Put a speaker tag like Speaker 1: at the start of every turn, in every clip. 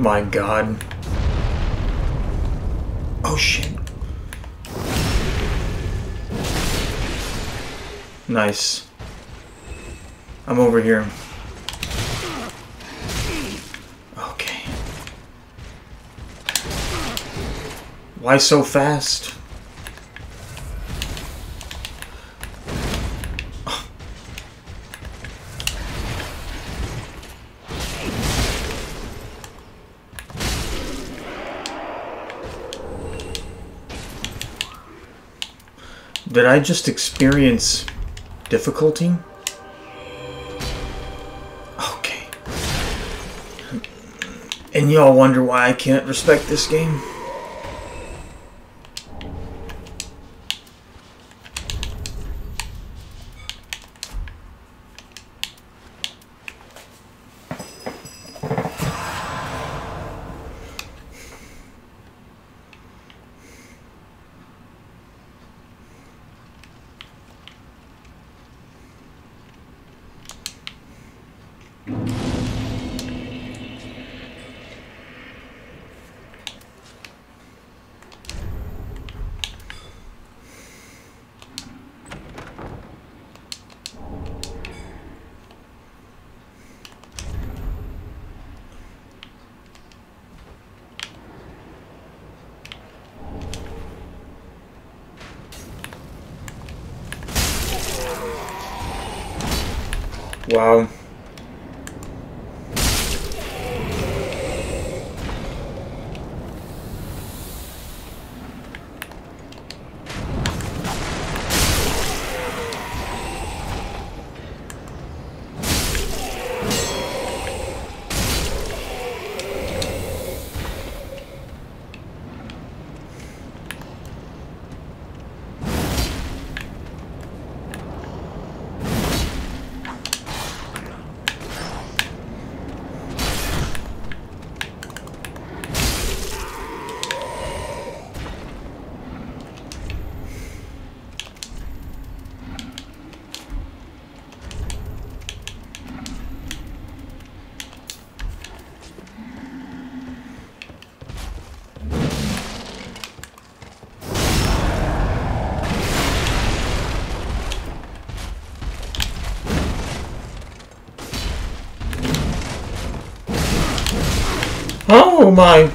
Speaker 1: My god. Oh shit. Nice. I'm over here. Okay. Why so fast? Did I just experience difficulty? Okay. And y'all wonder why I can't respect this game? Wow. Oh my!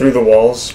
Speaker 1: Through the walls.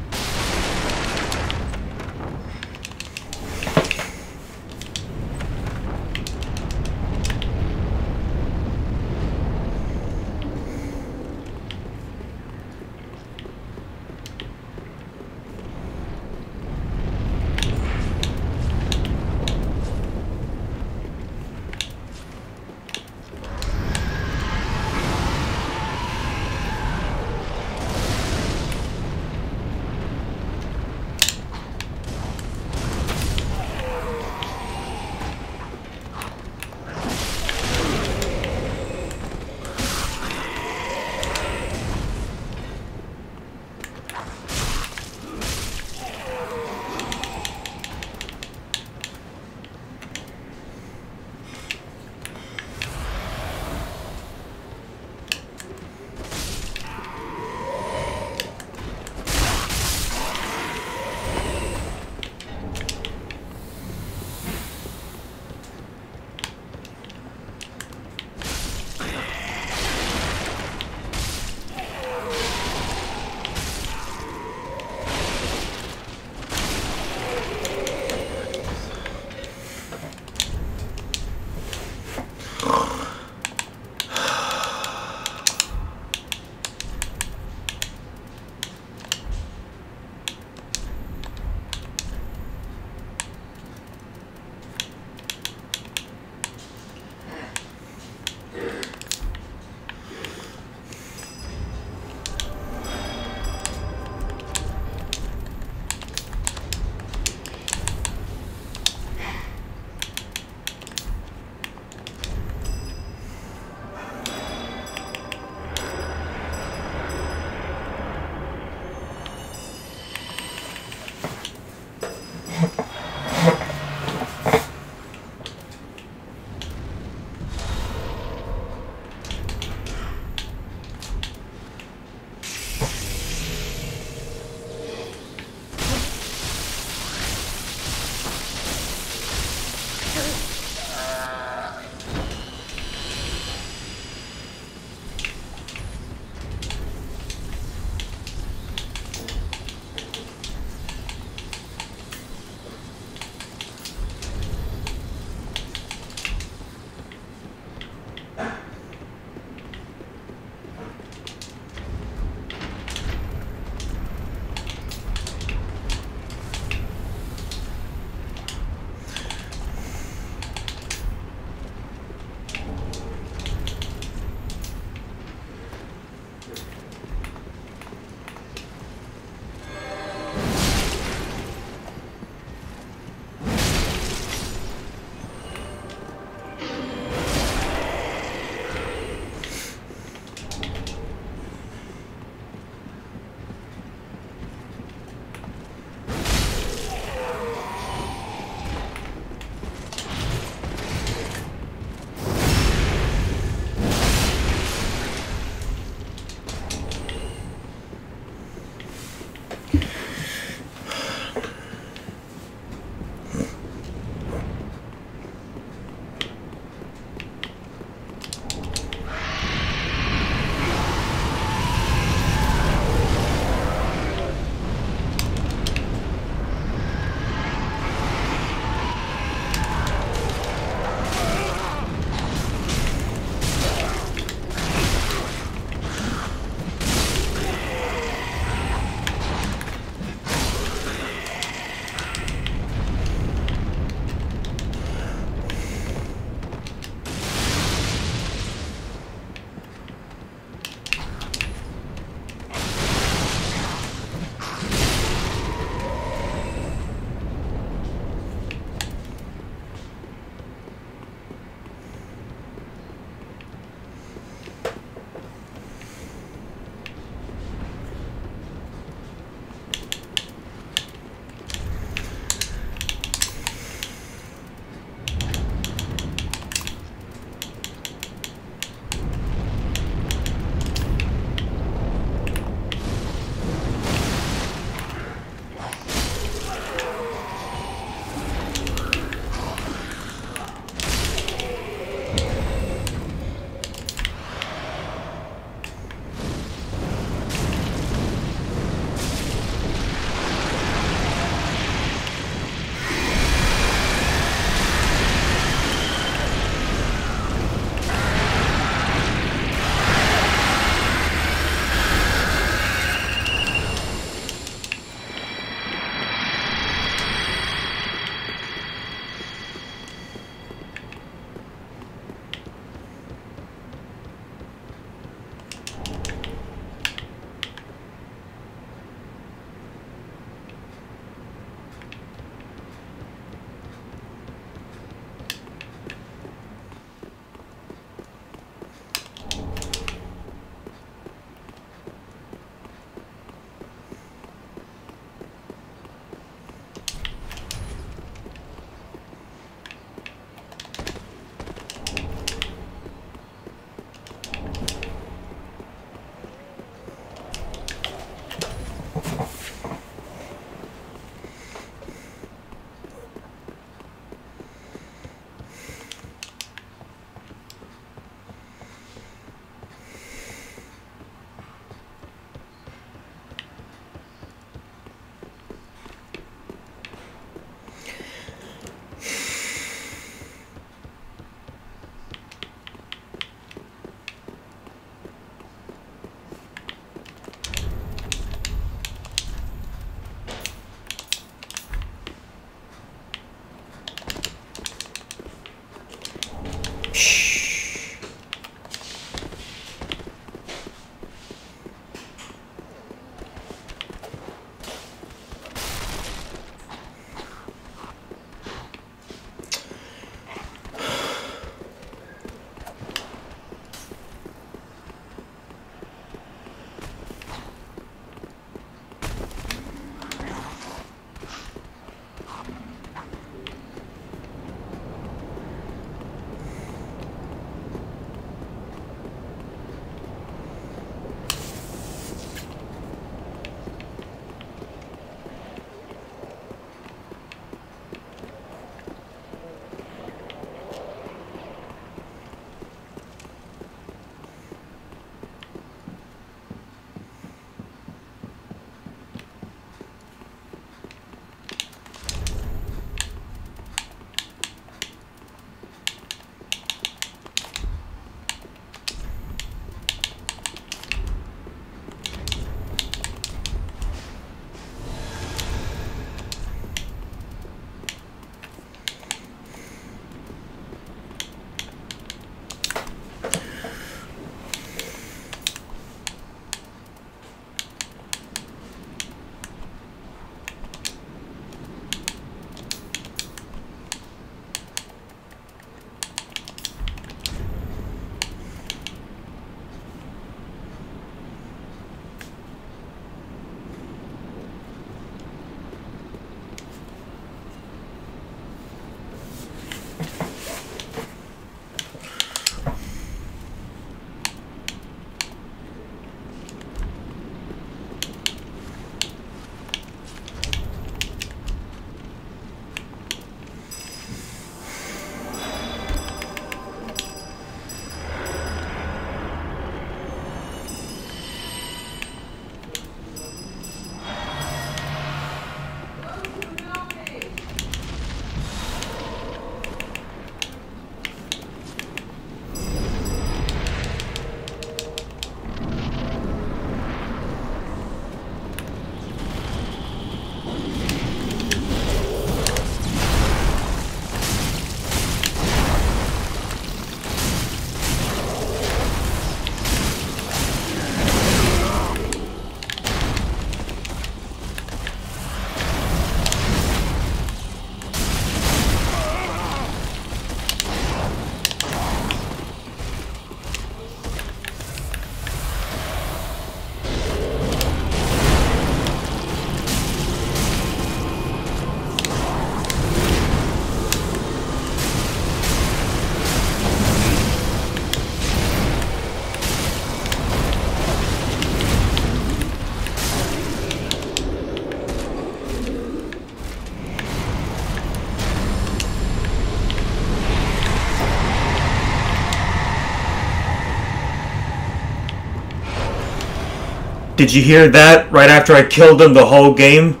Speaker 1: Did you hear that right after I killed him the whole game?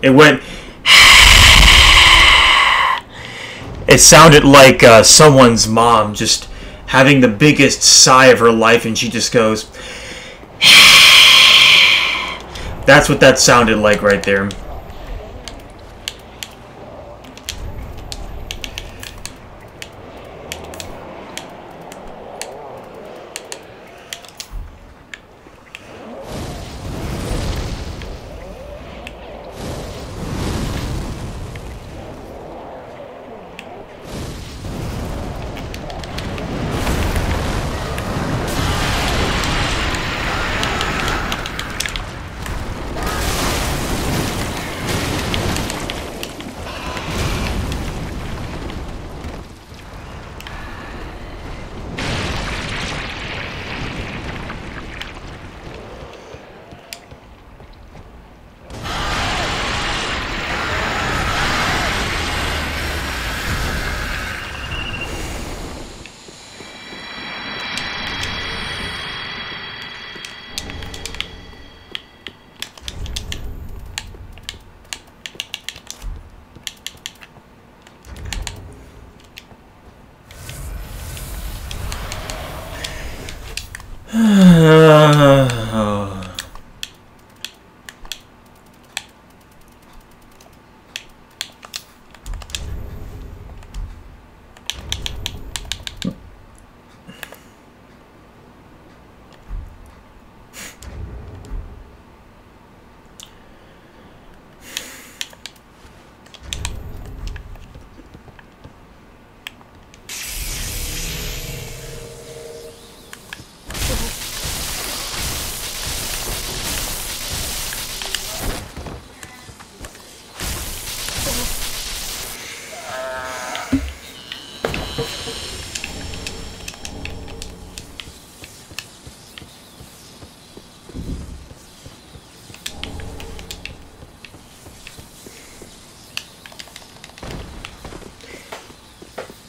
Speaker 1: It went. It sounded like uh, someone's mom just having the biggest sigh of her life, and she just goes. That's what that sounded like right there.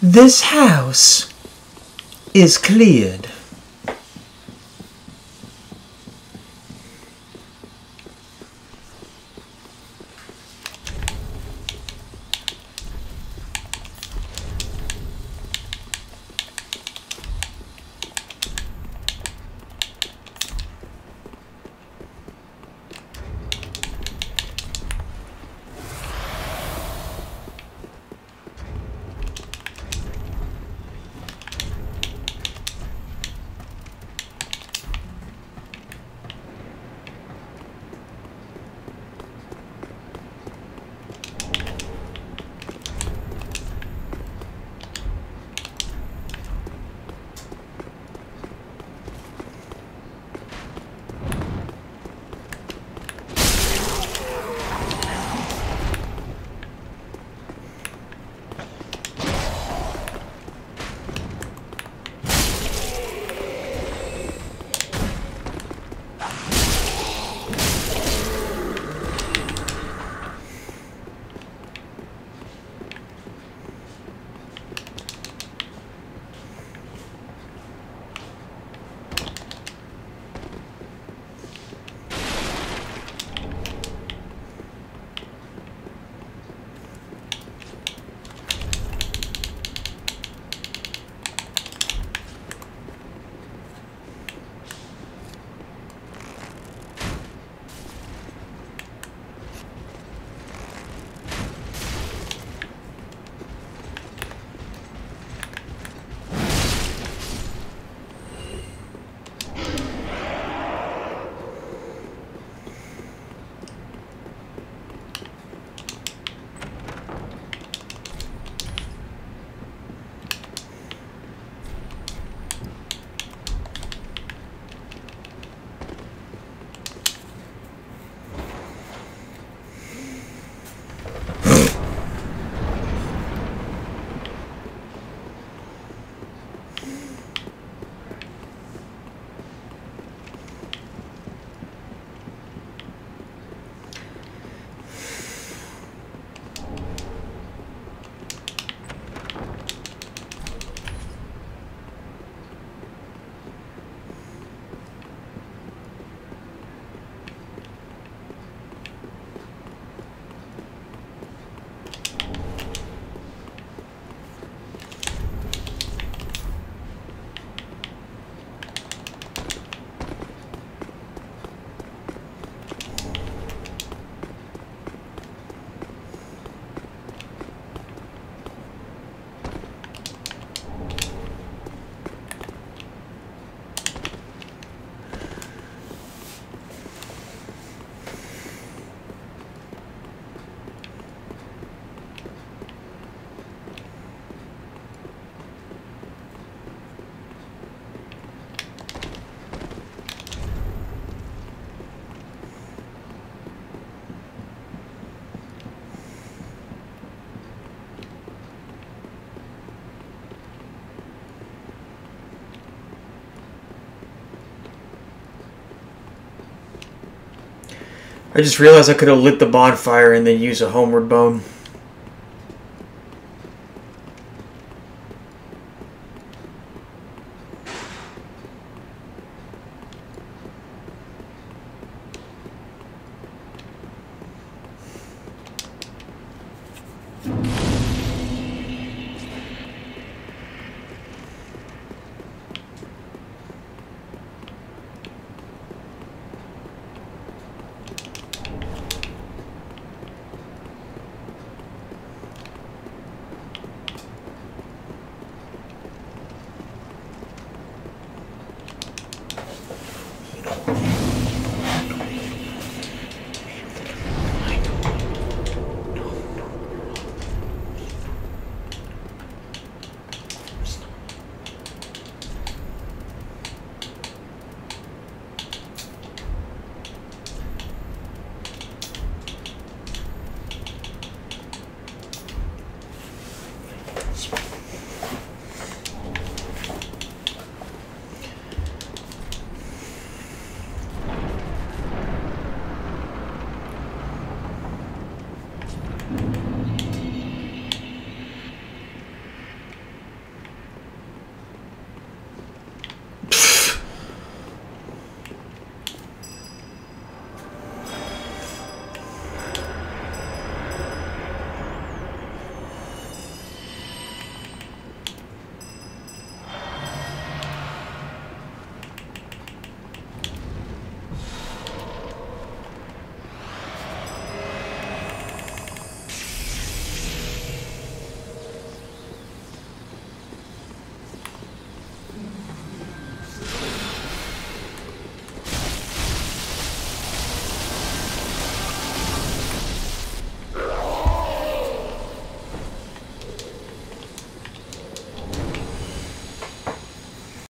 Speaker 1: This house is cleared. I just realized I could have lit the bonfire and then use a homeward bone.